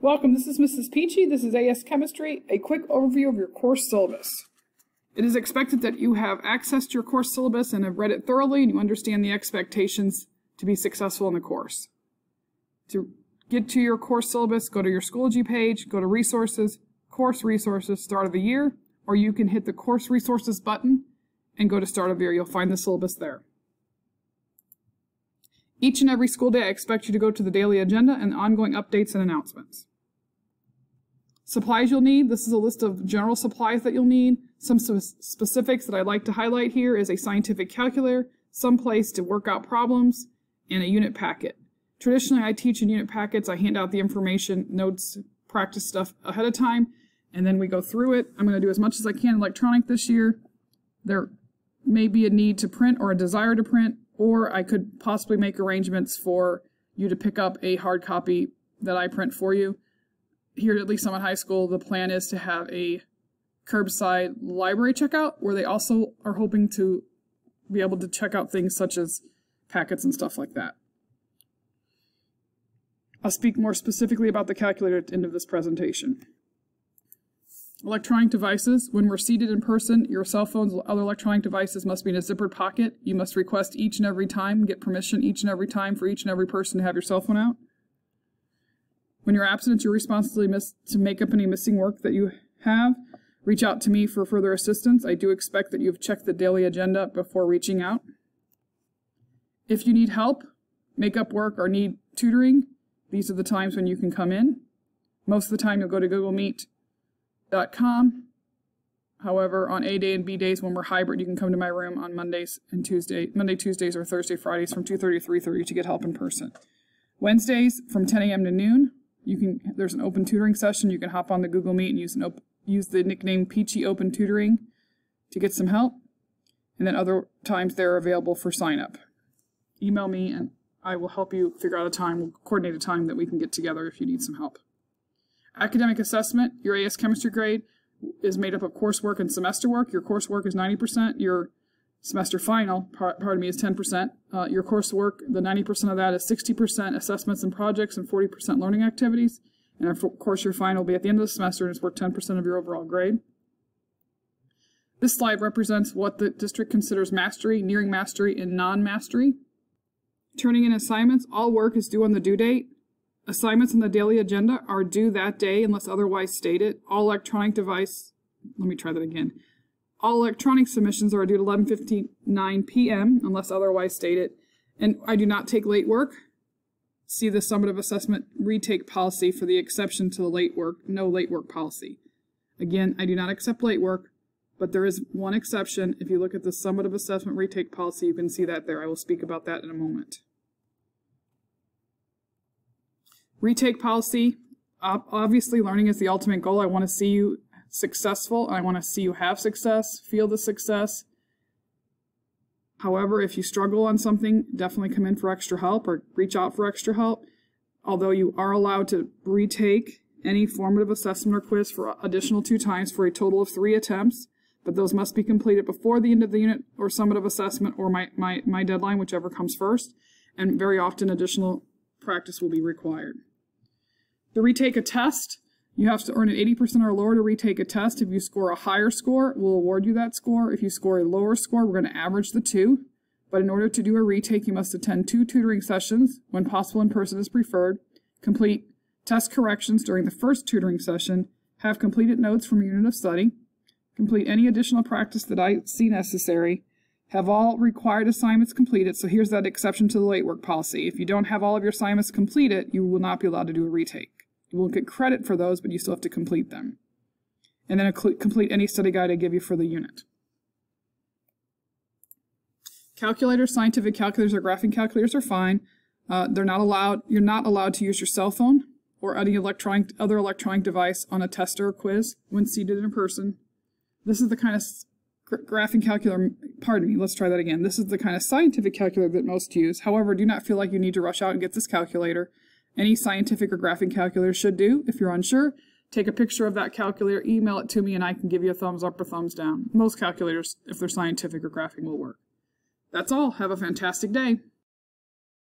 Welcome, this is Mrs. Peachee. This is AS Chemistry, a quick overview of your course syllabus. It is expected that you have accessed your course syllabus and have read it thoroughly and you understand the expectations to be successful in the course. To get to your course syllabus, go to your Schoology page, go to Resources, Course Resources, Start of the Year, or you can hit the Course Resources button and go to Start of the Year. You'll find the syllabus there. Each and every school day, I expect you to go to the daily agenda and ongoing updates and announcements. Supplies you'll need. This is a list of general supplies that you'll need. Some specifics that I'd like to highlight here is a scientific calculator, some place to work out problems, and a unit packet. Traditionally, I teach in unit packets. I hand out the information, notes, practice stuff ahead of time, and then we go through it. I'm going to do as much as I can electronic this year. There may be a need to print or a desire to print, or I could possibly make arrangements for you to pick up a hard copy that I print for you here at Lee's Summit High School, the plan is to have a curbside library checkout where they also are hoping to be able to check out things such as packets and stuff like that. I'll speak more specifically about the calculator at the end of this presentation. Electronic devices. When we're seated in person, your cell phones and other electronic devices must be in a zippered pocket. You must request each and every time, get permission each and every time for each and every person to have your cell phone out. When you're absent, it's your responsibility to make up any missing work that you have. Reach out to me for further assistance. I do expect that you've checked the daily agenda before reaching out. If you need help, make up work, or need tutoring, these are the times when you can come in. Most of the time, you'll go to googlemeet.com. However, on A day and B days when we're hybrid, you can come to my room on Mondays and Tuesday, Monday, Tuesdays, or Thursday, Fridays from 2.30 to 3.30 to get help in person. Wednesdays from 10 a.m. to noon, you can there's an open tutoring session. You can hop on the Google Meet and use an op, use the nickname Peachee Open Tutoring to get some help. And then other times they're available for sign up. Email me and I will help you figure out a time. We'll coordinate a time that we can get together if you need some help. Academic assessment, your AS chemistry grade is made up of coursework and semester work. Your coursework is 90%. Your semester final, part, pardon me, is 10%. Uh, your coursework, the 90% of that is 60% assessments and projects and 40% learning activities. And of course, your final will be at the end of the semester and it's worth 10% of your overall grade. This slide represents what the district considers mastery, nearing mastery, and non-mastery. Turning in assignments, all work is due on the due date. Assignments on the daily agenda are due that day unless otherwise stated. All electronic device, let me try that again. All electronic submissions are due at 11.59 p.m. unless otherwise stated. And I do not take late work. See the summative assessment retake policy for the exception to the late work, no late work policy. Again, I do not accept late work, but there is one exception. If you look at the summative assessment retake policy, you can see that there. I will speak about that in a moment. Retake policy. Obviously, learning is the ultimate goal. I want to see you successful. I want to see you have success, feel the success. However, if you struggle on something, definitely come in for extra help or reach out for extra help. Although you are allowed to retake any formative assessment or quiz for additional two times for a total of three attempts, but those must be completed before the end of the unit or summative assessment or my, my, my deadline, whichever comes first, and very often additional practice will be required. To retake a test, you have to earn an 80% or lower to retake a test. If you score a higher score, we'll award you that score. If you score a lower score, we're going to average the two. But in order to do a retake, you must attend two tutoring sessions, when possible in person is preferred, complete test corrections during the first tutoring session, have completed notes from your unit of study, complete any additional practice that I see necessary, have all required assignments completed. So here's that exception to the late work policy. If you don't have all of your assignments completed, you will not be allowed to do a retake. You won't get credit for those, but you still have to complete them. And then complete any study guide I give you for the unit. Calculators, scientific calculators or graphing calculators are fine. Uh, they're not allowed, you're not allowed to use your cell phone or any electronic, other electronic device on a test or a quiz when seated in person. This is the kind of graphing calculator, pardon me, let's try that again. This is the kind of scientific calculator that most use. However, do not feel like you need to rush out and get this calculator. Any scientific or graphing calculator should do. If you're unsure, take a picture of that calculator, email it to me, and I can give you a thumbs up or thumbs down. Most calculators, if they're scientific or graphing, will work. That's all. Have a fantastic day.